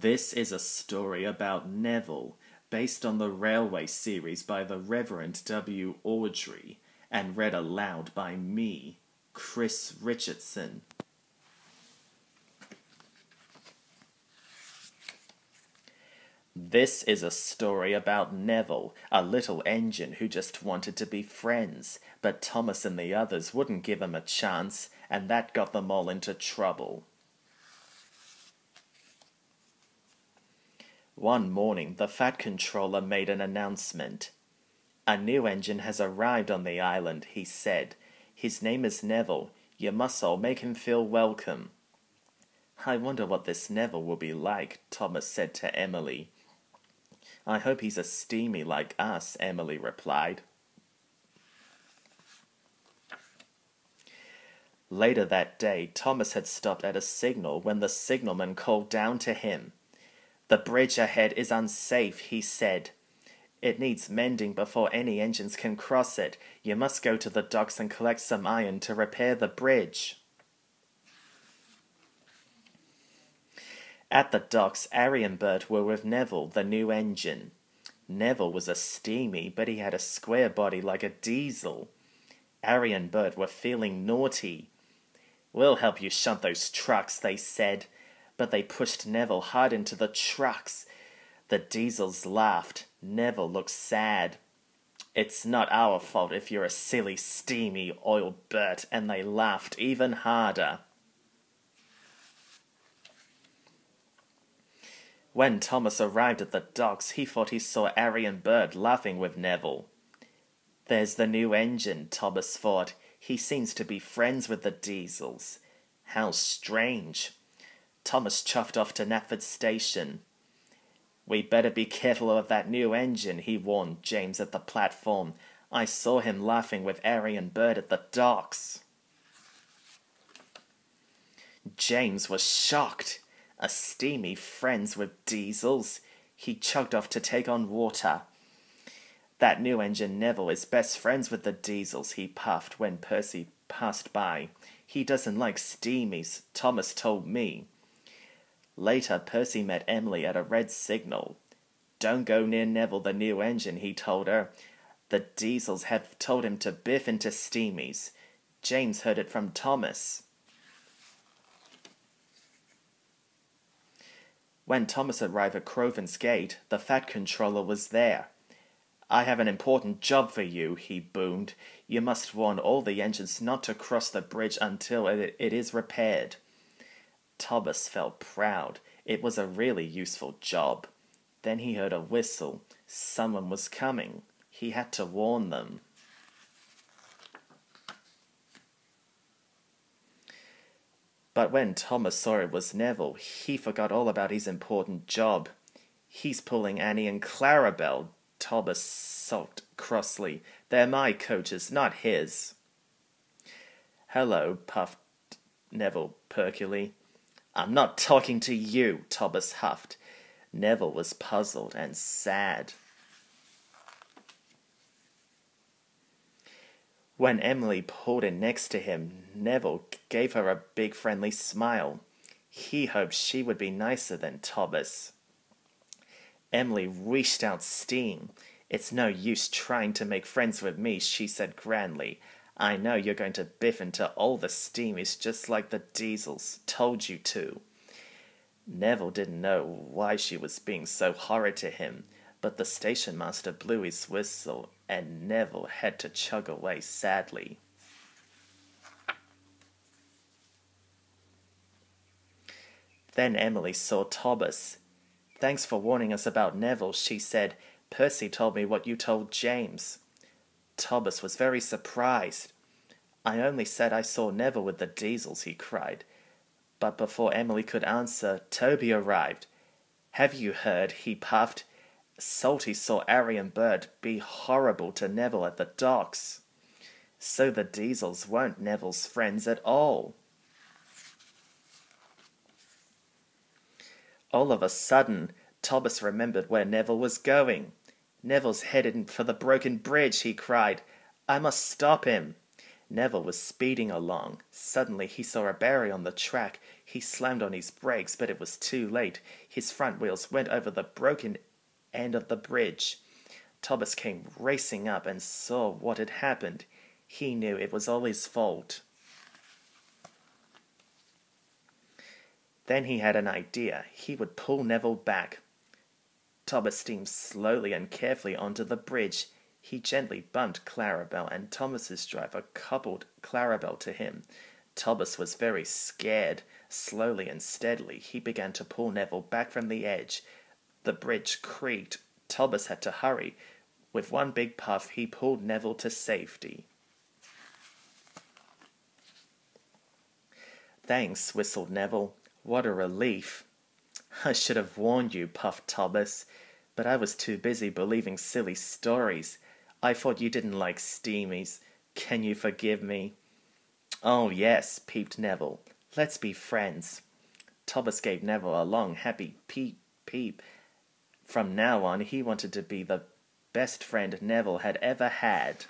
This is a story about Neville, based on the Railway series by the Reverend W. Awdry, and read aloud by me, Chris Richardson. This is a story about Neville, a little engine who just wanted to be friends, but Thomas and the others wouldn't give him a chance, and that got them all into trouble. One morning, the Fat Controller made an announcement. A new engine has arrived on the island, he said. His name is Neville. You must all make him feel welcome. I wonder what this Neville will be like, Thomas said to Emily. I hope he's a steamy like us, Emily replied. Later that day, Thomas had stopped at a signal when the signalman called down to him. The bridge ahead is unsafe, he said. It needs mending before any engines can cross it. You must go to the docks and collect some iron to repair the bridge. At the docks, Arry and Bert were with Neville, the new engine. Neville was a steamy, but he had a square body like a diesel. Arry and Bert were feeling naughty. We'll help you shunt those trucks, they said, but they pushed Neville hard into the trucks. The diesels laughed. Neville looked sad. It's not our fault if you're a silly, steamy oil Bert, and they laughed even harder. When Thomas arrived at the docks, he thought he saw Arry Bird laughing with Neville. There's the new engine, Thomas thought. He seems to be friends with the Diesels. How strange. Thomas chuffed off to Knapford Station. We better be careful of that new engine, he warned James at the platform. I saw him laughing with Arry Bird at the docks. James was shocked a steamy friends with diesels. He chugged off to take on water. That new engine Neville is best friends with the diesels, he puffed when Percy passed by. He doesn't like steamies, Thomas told me. Later, Percy met Emily at a red signal. Don't go near Neville, the new engine, he told her. The diesels have told him to biff into steamies. James heard it from Thomas. When Thomas arrived at Crovan's gate, the Fat Controller was there. I have an important job for you, he boomed. You must warn all the engines not to cross the bridge until it, it is repaired. Thomas felt proud. It was a really useful job. Then he heard a whistle. Someone was coming. He had to warn them. But when Thomas saw it was Neville, he forgot all about his important job. He's pulling Annie and Clarabel, Thomas sulked crossly. They're my coaches, not his. Hello, puffed Neville perkily. I'm not talking to you, Thomas huffed. Neville was puzzled and sad. When Emily pulled in next to him, Neville gave her a big friendly smile. He hoped she would be nicer than Thomas. Emily reached out steam. It's no use trying to make friends with me, she said grandly. I know you're going to biff until all the steamies just like the diesels told you to. Neville didn't know why she was being so horrid to him, but the station master blew his whistle and Neville had to chug away sadly. Then Emily saw Thomas. Thanks for warning us about Neville, she said. Percy told me what you told James. Thomas was very surprised. I only said I saw Neville with the diesels, he cried. But before Emily could answer, Toby arrived. Have you heard? he puffed. Salty saw Arry and Bert be horrible to Neville at the docks. So the diesels weren't Neville's friends at all. All of a sudden, Thomas remembered where Neville was going. Neville's headed for the broken bridge, he cried. I must stop him. Neville was speeding along. Suddenly he saw a barrier on the track. He slammed on his brakes, but it was too late. His front wheels went over the broken end of the bridge. Thomas came racing up and saw what had happened. He knew it was all his fault. Then he had an idea. He would pull Neville back. Thomas steamed slowly and carefully onto the bridge. He gently bumped Clarabel, and Thomas's driver coupled Clarabel to him. Thomas was very scared. Slowly and steadily, he began to pull Neville back from the edge. The bridge creaked. Thomas had to hurry. With one big puff, he pulled Neville to safety. Thanks, whistled Neville. What a relief. I should have warned you, puffed Thomas, but I was too busy believing silly stories. I thought you didn't like steamies. Can you forgive me? Oh, yes, peeped Neville. Let's be friends. Thomas gave Neville a long, happy peep peep. From now on, he wanted to be the best friend Neville had ever had.